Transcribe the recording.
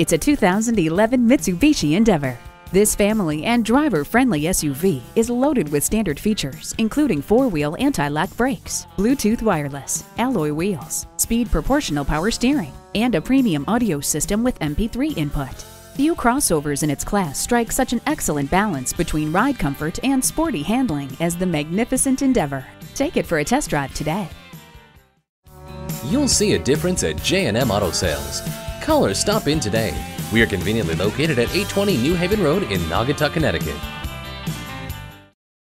It's a 2011 Mitsubishi Endeavor. This family and driver-friendly SUV is loaded with standard features, including four-wheel anti-lock brakes, Bluetooth wireless, alloy wheels, speed proportional power steering, and a premium audio system with MP3 input. Few crossovers in its class strike such an excellent balance between ride comfort and sporty handling as the magnificent Endeavor. Take it for a test drive today. You'll see a difference at J&M Auto Sales. Call or stop in today. We are conveniently located at 820 New Haven Road in Naugatuck, Connecticut.